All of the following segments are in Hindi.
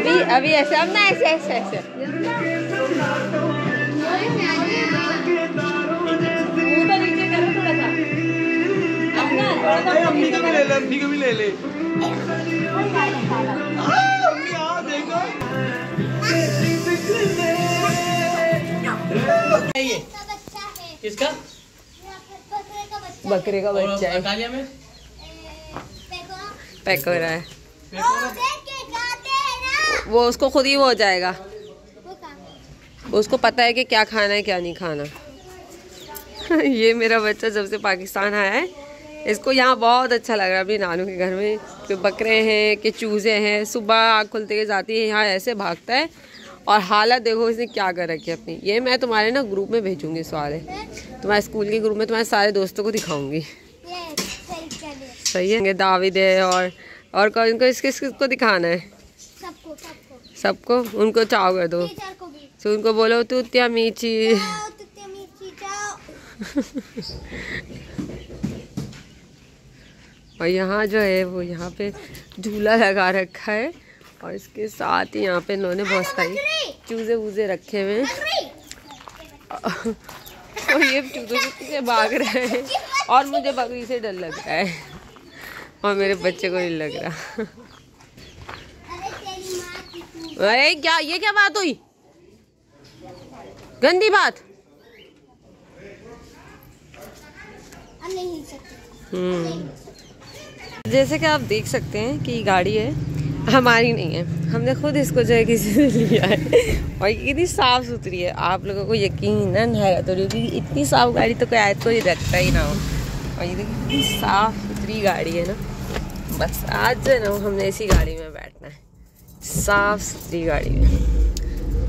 अभी अभी ऐसे अब ना ऐसे ऐसे ऐसे। अम्मी का भी ले ले अम्मी का भी ले ले। अम्मी आ देखो ये बच्चा है। किसका बकरे का बच्चा बकरे का और बच्चा है। में देखो। पैक हो रहा है ओ देख के खाते हैं ना वो उसको खुद ही वो हो जाएगा। उसको पता है कि क्या खाना है क्या नहीं खाना। ये मेरा बच्चा जब से पाकिस्तान आया है इसको यहाँ बहुत अच्छा लग रहा है। अपनी नानू के घर में कि बकरे हैं कि चूज़े हैं सुबह आग खुलते के जाती है यहाँ ऐसे भागता है। और हालत देखो इसने क्या कर रखी है अपनी। ये मैं तुम्हारे ना ग्रुप में भेजूँगी सवाल तुम्हारे स्कूल के ग्रुप में तुम्हारे सारे दोस्तों को दिखाऊँगी। सही है। दाविद है और और कौन को किस किस को दिखाना है? सबको सबको। उनको चाव कर दो। तो उनको बोलो तू त्या मीची और यहाँ जो है वो यहाँ पे झूला लगा रखा है। और इसके साथ ही यहाँ पे इन्होंने बहुत सारी चूज़े वूजे रखे हुए हैं। और ये चूज़ों भाग रहे हैं। और मुझे बकरी से डर लग रहा है। और मेरे बच्चे को नहीं लग रहा। अरे क्या ये क्या बात हुई? गंदी बात। हम्म। जैसे कि आप देख सकते हैं कि गाड़ी है हमारी नहीं है। हमने खुद इसको जो है किसी से लिया है। और ये कितनी साफ़ सुथरी है। आप लोगों को यकीन है तो क्योंकि इतनी साफ़ गाड़ी तो कोई आयत को ही रखता ही ना हो। और ये देखिए कितनी साफ़ सुथरी गाड़ी है ना। बस आज जो है ना हमने इसी गाड़ी में बैठना है। साफ़ सुथरी गाड़ी। में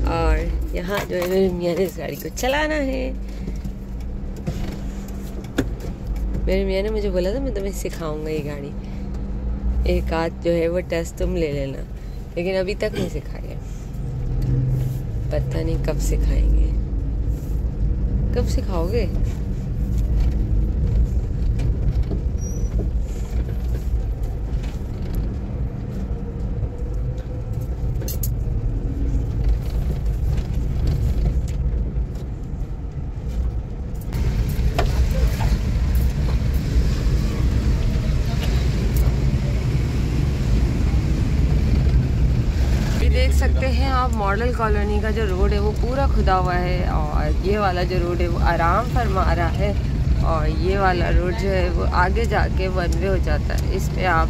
और यहाँ जो है, मेरे मियाँ ने इस गाड़ी को चलाना है। मेरे मियाँ ने मुझे बोला था, मैं तुम्हें सिखाऊँगा ये गाड़ी। एक आध जो है, वो टेस्ट तुम ले लेना। लेकिन अभी तक नहीं सिखाई है। पता नहीं कब सिखाएँगे। कब सिखाओगे ये देख सकते हैं आप मॉडल कॉलोनी का जो रोड है वो पूरा खुदा हुआ है और ये वाला जो रोड है वो आराम फरमा रहा है और ये वाला रोड जो है वो आगे जाके वन वे हो जाता है। इस पर आप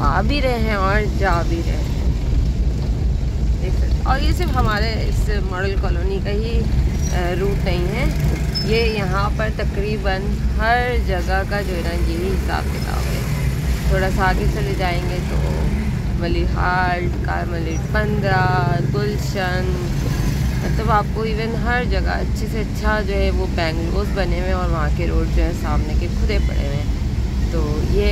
आ भी रहे हैं और जा भी रहे हैं। और ये सिर्फ़ हमारे इस मॉडल कॉलोनी का ही रूट नहीं है। ये यहाँ पर तकरीबन हर जगह का जो है ना, यही हिसाब किताब है। थोड़ा सा आगे चले जाएँगे तो मलिहाल कारमलिट पंद्रह गुलशन मतलब आपको इवन हर जगह अच्छे से अच्छा जो है वो बेंगलोर बने हुए हैं और वहाँ के रोड जो है सामने के खुदे पड़े हुए हैं। तो ये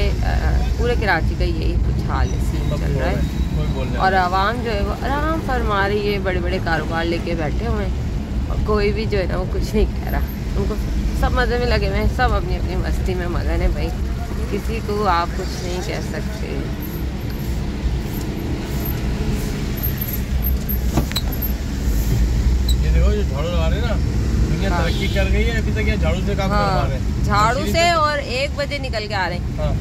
पूरे कराची का यही कुछ हाल है सीन चल रहा है। और आवाम जो है वो आराम फरमा रही है बड़े बड़े कारोबार लेके बैठे हुए हैं। और कोई भी जो है ना वो कुछ नहीं कह रहा। उनको सब मज़े में लगे हुए हैं सब अपनी अपनी मस्ती में मगन है भाई। किसी को आप कुछ नहीं कह सकते। ये झाड़ू लगा रहे हैं ना दुनिया हाँ। तरक्की कर गई है? अभी तक ये झाड़ू से काम करवा हाँ रहे हैं झाड़ू से तो- और एक बजे निकल के आ रहे हैं। हाँ।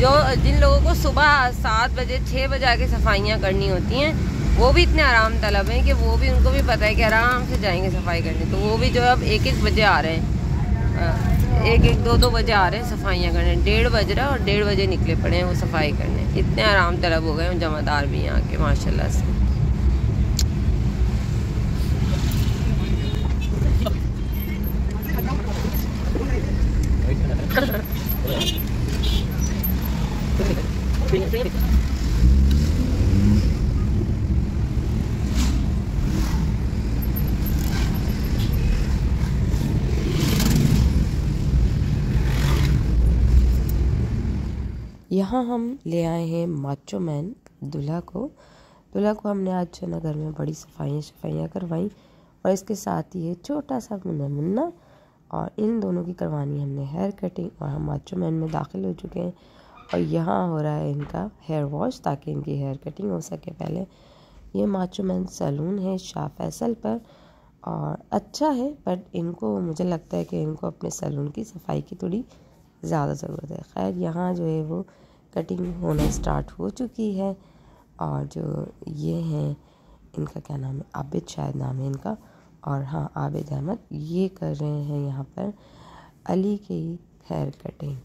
जो जिन लोगों को सुबह सात बजे छः बजे आके सफाइयाँ करनी होती हैं वो भी इतने आराम तलब हैं कि वो भी उनको भी पता है कि आराम से जाएँगे सफ़ाई करने। तो वो भी जो है अब एक एक बजे आ रहे हैं। एक एक दो दो बजे आ रहे हैं सफाइयाँ करने। डेढ़ बज रहा है और डेढ़ बजे निकले पड़े हैं वो सफ़ाई करने। इतने आराम तलब हो गए हैं जमादार भी यहाँ के माशाल्लाह से। यहाँ हम ले आए हैं माचो मैन, दूल्हा को। दूल्हा को हमने आज जो में बड़ी सफाइयाँ सफाइयाँ करवाई और इसके साथ ही है छोटा सा मुन्ना मुन्ना और इन दोनों की करवानी हमने हेयर कटिंग और हम माचो मैन में दाखिल हो चुके हैं। और यहाँ हो रहा है इनका हेयर वॉश ताकि इनकी हेयर कटिंग हो सके पहले। ये माचोमैन सैलून है शाह फैसल पर और अच्छा है बट इनको, मुझे लगता है कि इनको अपने सैलून की सफ़ाई की थोड़ी ज़्यादा ज़रूरत है। खैर, यहाँ जो है वो कटिंग होना स्टार्ट हो चुकी है और जो ये हैं, इनका क्या नाम है? आबिद शायद नाम है इनका और हाँ आबिद अहमद ये कर रहे हैं यहाँ पर अली की हेयर कटिंग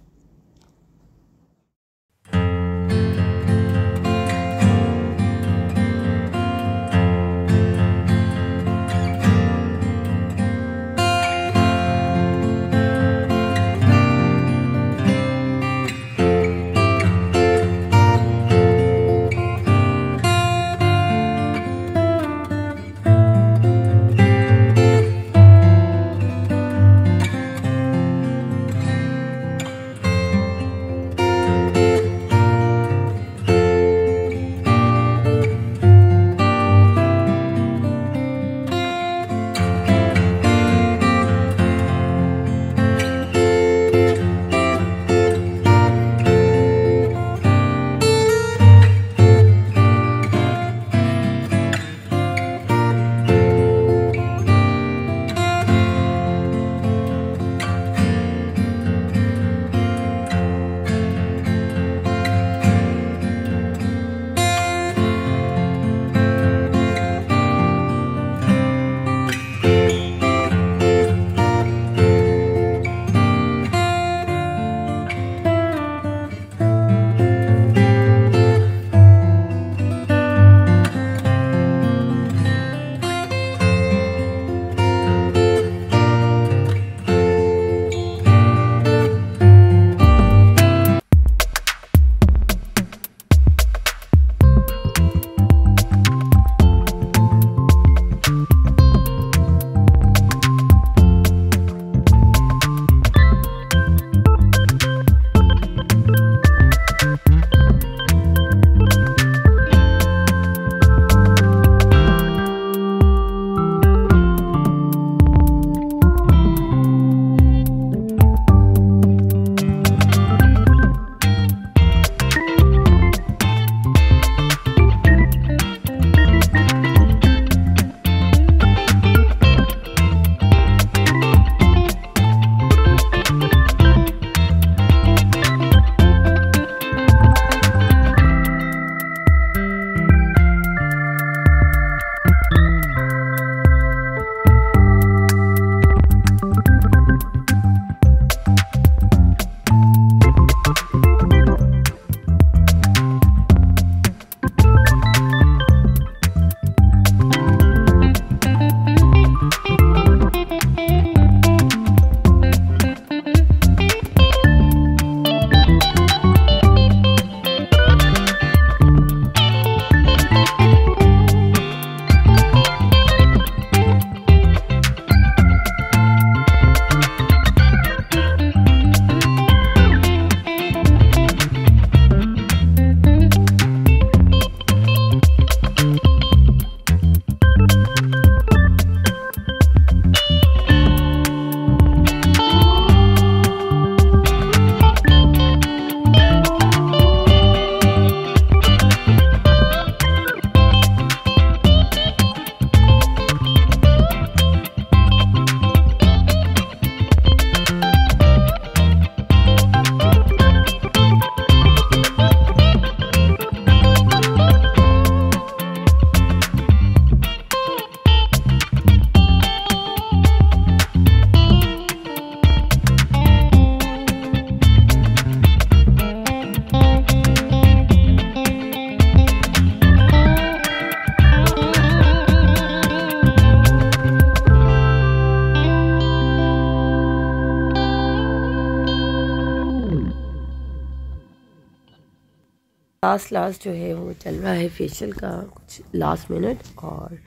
लास्ट लास्ट जो है वो चल रहा है फेशियल का कुछ लास्ट मिनट और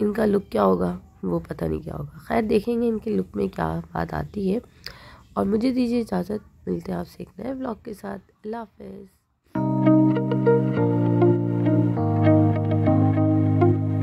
इनका लुक क्या होगा, वो पता नहीं क्या होगा। खैर, देखेंगे इनके लुक में क्या बात आती है। और मुझे दीजिए इजाज़त, मिलते हैं आपसे एक नए ब्लॉग के साथ। अल्लाह हाफ़